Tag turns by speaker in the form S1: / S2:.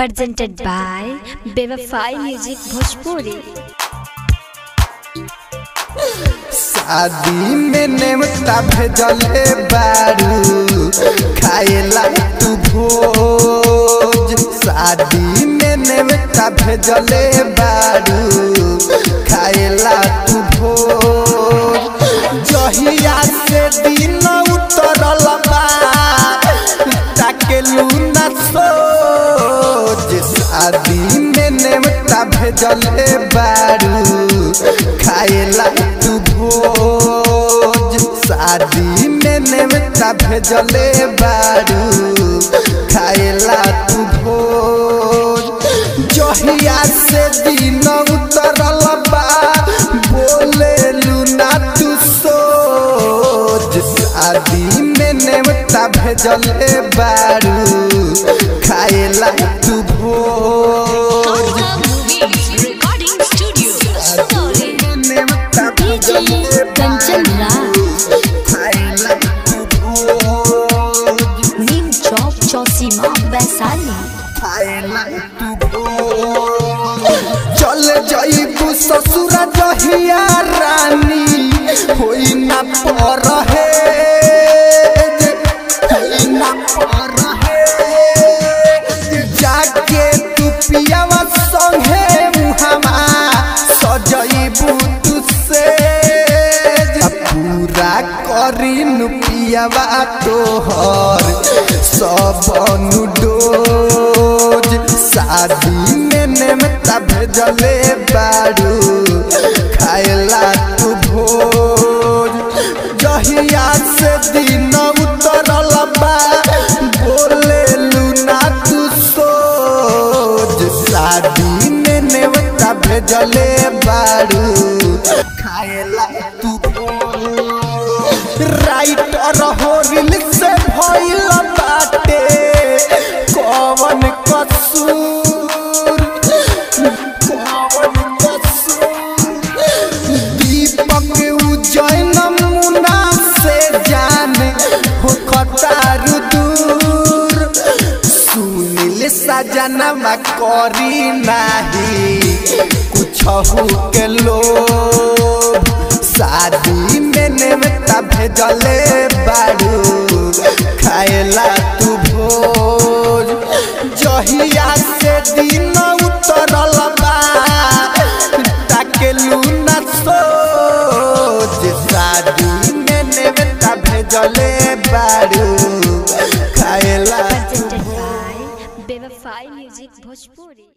S1: presented by Bevafai Music, Bhojpuri.
S2: शादी में नेमता भेजले बारू खाएला तू भोज। शादी में नेमता भेजले बारू खाएला तू भोज। जहिया से दिन उतरल बा ताकेलू ना सोच शादी में नेमता भेजले बारू। खाएला तू भोज। शादी में नेमता भेजले बारू। खाएला तू भोज। जहिया से दिन उतरल बा बोले लूना तू सोच। शादी में नेमता भेजले बारू। खाएला तू
S1: कंचन नीम चौक चौसीमा वैशाली
S2: चल जाइबू ससुर जहिया रानी होई ना पर है पियावा संगे मुहामा सजइबू तू पूरा करीन तोहर सब डोज शादी में नेमता भेजले बारू खाएला तू भोज जहिया से दिन सोज ने नेवता भेजले भेजले बारू खाएला तू सजनमा करी नाही। कुछ के लोभ शादी में नेमता भेजले बारू। खाएला तू भोज। जहिया से दिन उतरल बा। ताकेलू ना सोच शादी में भेजले बारू।
S1: व्यवसाय म्यूज़िक भोजपुरी।